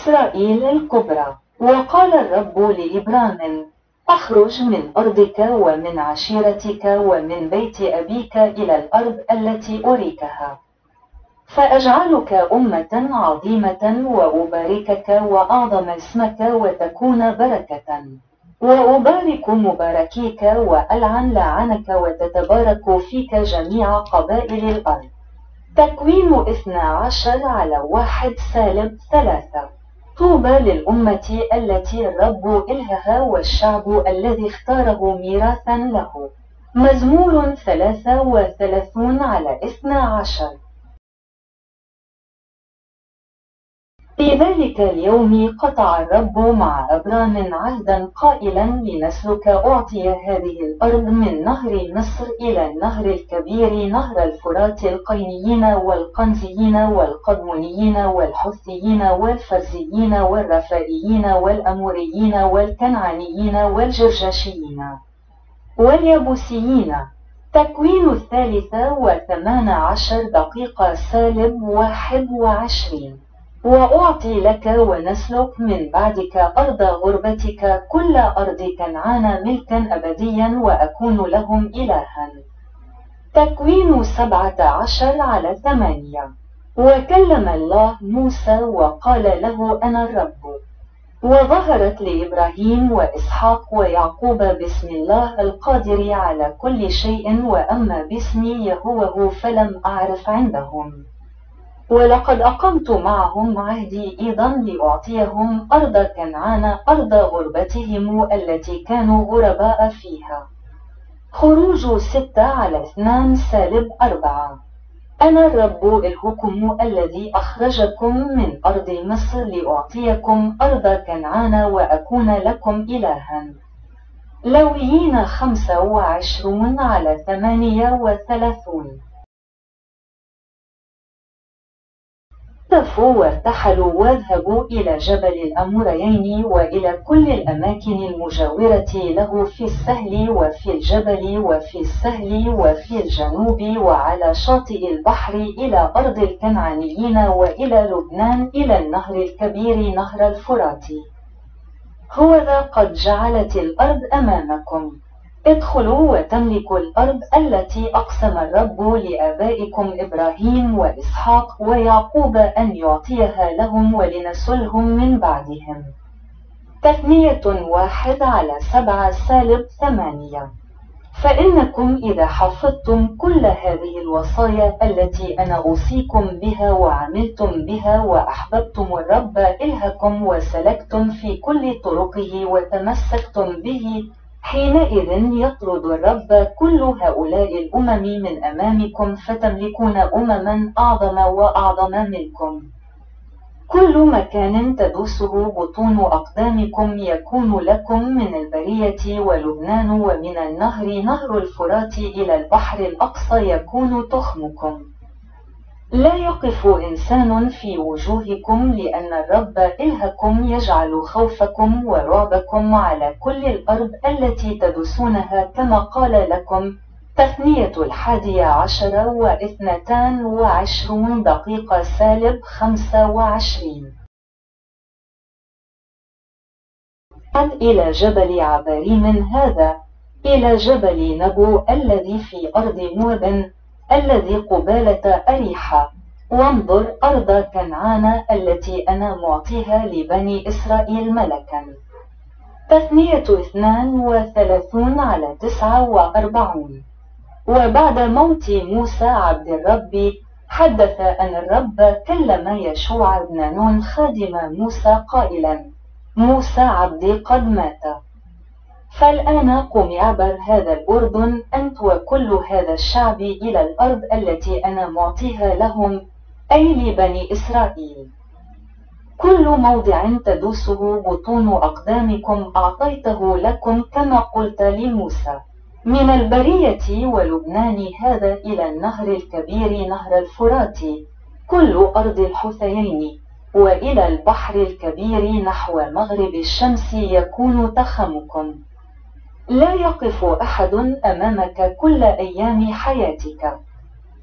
إسرائيل الكبرى. وقال الرب لإبرام أخرج من أرضك ومن عشيرتك ومن بيت أبيك إلى الأرض التي أريكها. فأجعلك أمة عظيمة وأباركك وأعظم اسمك وتكون بركة. وأبارك مباركيك وألعن لعنك وتتبارك فيك جميع قبائل الأرض. تكوين اثنا عشر على واحد سالب ثلاثة. طوبى للأمة التي الرب إلهها والشعب الذي اختاره ميراثا له. مزمور 33 على 12 في ذلك اليوم قطع الرب مع أبرام عهدا قائلا لنسلك أعطي هذه الأرض من نهر مصر إلى النهر الكبير نهر الفرات القينيين والقنزيين والقدمونيين والحثيين والفرزيين والرفائيين والأموريين والكنعانيين والجرجاشيين واليبوسيين تكوين الثالثة وثمان عشر دقيقة سالب واحد وعشرين. وأعطي لك ونسلك من بعدك أرض غربتك كل أرض كنعان ملكا أبديا وأكون لهم إلها. تكوين سبعة عشر على ثمانية. وكلم الله موسى وقال له أنا الرب. وظهرت لإبراهيم وإسحاق ويعقوب باسم الله القادر على كل شيء وأما باسمي يهوه فلم أعرف عندهم. ولقد أقمت معهم عهدي أيضا لأعطيهم أرض كنعان أرض غربتهم التي كانوا غرباء فيها. خروج ستة على اثنان سالب أربعة. أنا الرب إلهكم الذي أخرجكم من أرض مصر لأعطيكم أرض كنعان وأكون لكم إلها. لويين خمسة وعشرون على ثمانية وثلاثون. اختفوا وارتحلوا واذهبوا إلى جبل الأموريين وإلى كل الأماكن المجاورة له في السهل وفي الجبل وفي السهل وفي الجنوب وعلى شاطئ البحر إلى أرض الكنعانيين وإلى لبنان إلى النهر الكبير نهر الفرات. هو ذا قد جعلت الأرض أمامكم. ادخلوا وتملكوا الأرض التي أقسم الرب لآبائكم إبراهيم وإسحاق ويعقوب أن يعطيها لهم ولنسلهم من بعدهم. تثنية واحد على سبعة سالب ثمانية. فإنكم إذا حفظتم كل هذه الوصايا التي أنا أوصيكم بها وعملتم بها وأحببتم الرب إلهكم وسلكتم في كل طرقه وتمسكتم به حينئذ يطرد الرب كل هؤلاء الأمم من أمامكم فتملكون أمما أعظم وأعظم منكم كل مكان تدوسه بطون أقدامكم يكون لكم من البرية ولبنان ومن النهر نهر الفرات إلى البحر الأقصى يكون تخمكم. لا يقف إنسان في وجوهكم لأن الرب إلهكم يجعل خوفكم ورعبكم على كل الأرض التي تدسونها كما قال لكم تثنية الحادية عشر واثنتان وعشرون دقيقة سالب خمسة وعشرين. عد إلى جبل عباريم هذا إلى جبل نبو الذي في أرض موب الذي قبالة أريحة وانظر أرض كنعان التي أنا معطيها لبني إسرائيل ملكا. تثنية اثنان وثلاثون على تسعة وأربعون. وبعد موت موسى عبد الرب حدث أن الرب كلم يشوع بن نون خادم موسى قائلا موسى عبدي قد مات. فالآن قم عبر هذا الأردن أنت وكل هذا الشعب إلى الأرض التي أنا معطيها لهم أي لبني إسرائيل. كل موضع تدوسه بطون أقدامكم أعطيته لكم كما قلت لموسى. من البرية ولبنان هذا إلى النهر الكبير نهر الفرات. كل أرض الحثيين وإلى البحر الكبير نحو مغرب الشمس يكون تخمكم. لا يقف أحد أمامك كل أيام حياتك.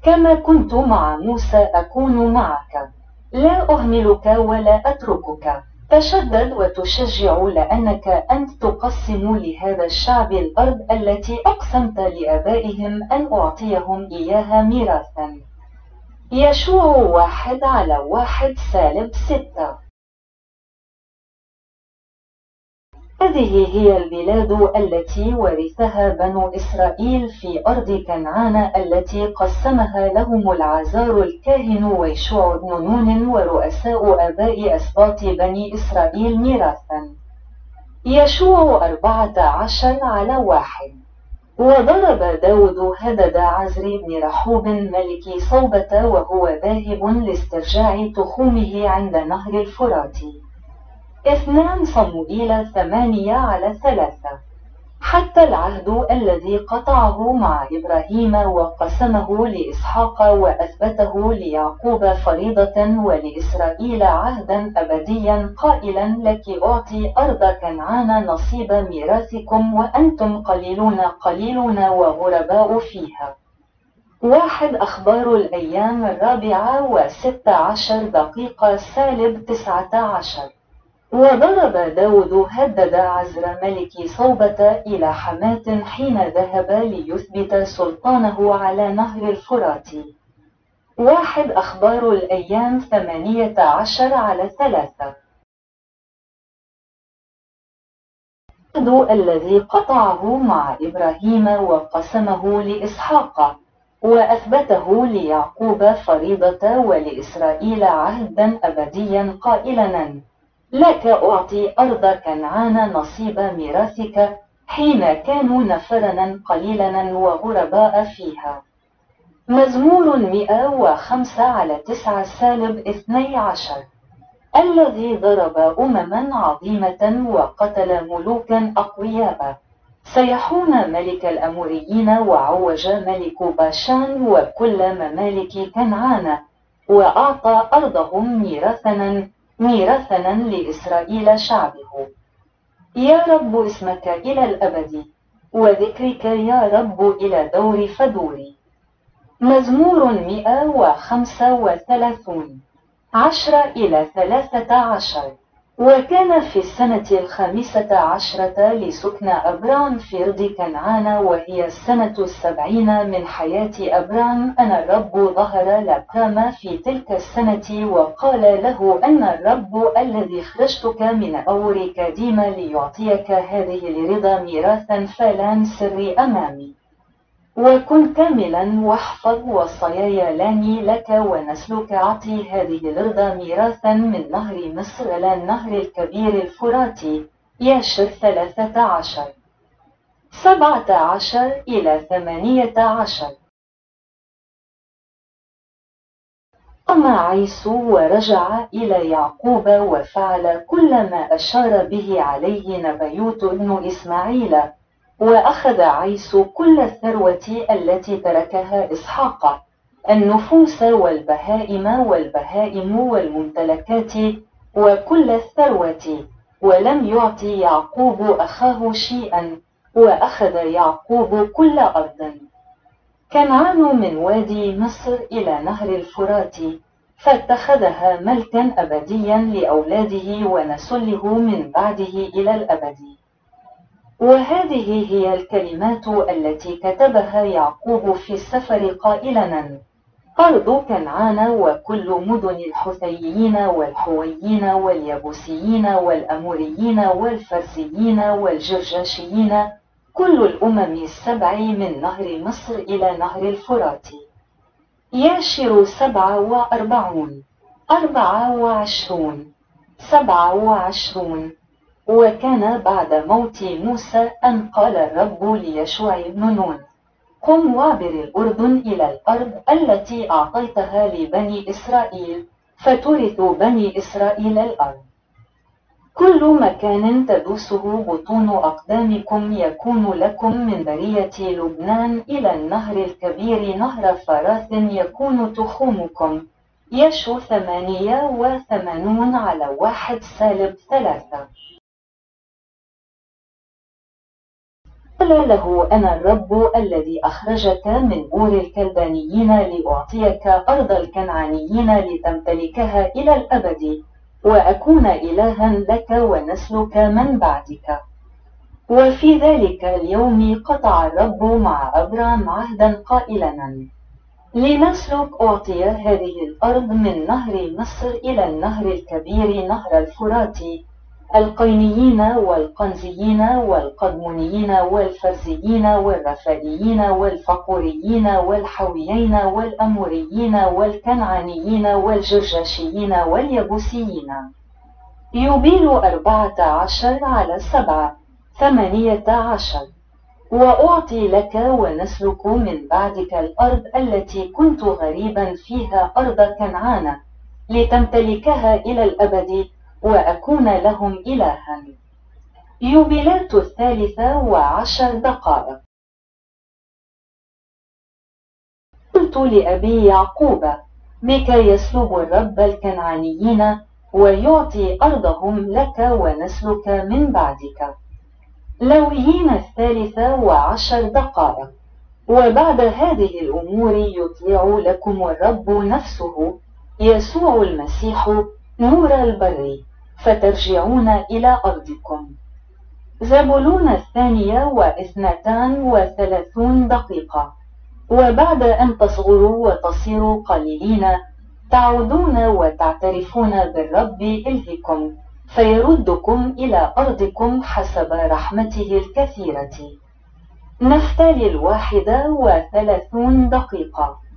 كما كنت مع موسى أكون معك. لا أهملك ولا أتركك. تشدد وتشجع لأنك أنت تقسم لهذا الشعب الأرض التي أقسمت لآبائهم أن أعطيهم إياها ميراثا. يشوع واحد على واحد سالب ستة. هذه هي البلاد التي ورثها بنو إسرائيل في أرض كنعان التي قسمها لهم العازار الكاهن ويشوع بن نون ورؤساء آباء أسباط بني إسرائيل ميراثا. يشوع أربعة عشر على واحد. وضرب داود هدد عزر بن رحوب ملك صوبة وهو ذاهب لاسترجاع تخومه عند نهر الفرات. اثنان صموئيل ثمانية على ثلاثة. حتى العهد الذي قطعه مع إبراهيم وقسمه لإسحاق وأثبته ليعقوب فريضة ولإسرائيل عهدا أبديا قائلا لك أعطي أرض كنعان نصيب ميراثكم وأنتم قليلون قليلون وغرباء فيها. واحد أخبار الأيام الرابعة وستة عشر دقيقة سالب تسعة عشر. وضرب داود هدد عزر ملك صوبة إلى حماة حين ذهب ليثبت سلطانه على نهر الفرات. واحد أخبار الأيام ثمانية عشر على ثلاثة. الذي قطعه مع إبراهيم وقسمه لإسحاق وأثبته ليعقوب فريضة ولإسرائيل عهدا أبديا قائلا. لك أعطي أرض كنعان نصيب ميراثك حين كانوا نفرنا قليلا وغرباء فيها. مزمور مئة وخمسة على تسعة سالب اثني عشر. الذي ضرب أمما عظيمة وقتل ملوكا أقوياء. سيحون ملك الأموريين وعوج ملك باشان وكل ممالك كنعان. وأعطى أرضهم ميراثنا ميراثنا لإسرائيل شعبه. يا رب اسمك إلى الأبد وذكرك يا رب إلى دور فدوري. مزمور مئة وخمسة وثلاثون عشرة إلى ثلاثة عشر. وكان في السنة الخامسة عشرة لسكن أبرام في أرض كنعان وهي السنة السبعين من حياة أبرام أن الرب ظهر لأبرام في تلك السنة وقال له أن الرب الذي خرجتك من أور كديمة ليعطيك هذه الرضا ميراثا فلا سري أمامي. وكن كاملا واحفظ وصاياي لاني لك ونسلك أعطي هذه الأرض ميراثا من نهر مصر إلى النهر الكبير الفراتي ياشر ثلاثة عشر. سبعة عشر إلى ثمانية عشر. قام عيسو ورجع إلى يعقوب وفعل كل ما أشار به عليه نبيوت ابن إسماعيل. وأخذ عيسو كل الثروة التي تركها إسحاق. النفوس والبهائم والبهائم والممتلكات وكل الثروة. ولم يعطي يعقوب أخاه شيئا وأخذ يعقوب كل أرض كنعان من وادي مصر إلى نهر الفرات فاتخذها ملكا أبديا لأولاده ونسله من بعده إلى الأبد. وهذه هي الكلمات التي كتبها يعقوب في السفر قائلا. أرض كنعان وكل مدن الحثيين والحويين واليبوسيين والأموريين والفرسيين والجرجاشيين كل الأمم السبع من نهر مصر إلى نهر الفرات. ياشر سبعة وأربعون أربعة وعشرون سبعة وعشرون وكان بعد موت موسى أن قال الرب ليشوع بن نون قم وعبر الأردن إلى الأرض التي أعطيتها لبني إسرائيل فترث بني إسرائيل الأرض. كل مكان تدوسه بطون أقدامكم يكون لكم من برية لبنان إلى النهر الكبير نهر فراث يكون تخومكم يشو ثمانية وثمانون على واحد سالب ثلاثة. قال له أنا الرب الذي أخرجك من أور الكلدانيين لأعطيك أرض الكنعانيين لتمتلكها إلى الأبد وأكون إلها لك ونسلك من بعدك. وفي ذلك اليوم قطع الرب مع أبرام عهدا قائلا لنسلك أعطي هذه الأرض من نهر مصر إلى النهر الكبير نهر الفرات القينيين والقنزيين والقدمونيين والفرزيين والرفائيين والفقوريين والحويين والأموريين والكنعانيين والجرجاشيين واليبوسيين يبيل أربعة عشر على سبعة ثمانية عشر. وأعطي لك ونسلك من بعدك الأرض التي كنت غريبا فيها أرض كنعان لتمتلكها إلى الأبد وأكون لهم إلها. يوبيلات الثالثة وعشر دقائق. قلت لأبي يعقوب بك يسلب الرب الكنعانيين ويعطي أرضهم لك ونسلك من بعدك. لويين الثالثة وعشر دقائق. وبعد هذه الأمور يطلع لكم الرب نفسه يسوع المسيح نور البر فترجعون إلى أرضكم. زبولون الثانية واثنتان وثلاثون دقيقة. وبعد أن تصغروا وتصيروا قليلين تعودون وتعترفون بالرب إلهكم فيردكم إلى أرضكم حسب رحمته الكثيرة. نفتالي الواحدة وثلاثون دقيقة.